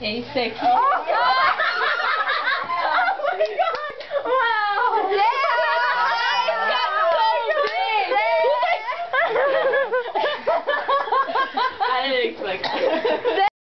A6. Oh, oh my god! Wow! I didn't expect that.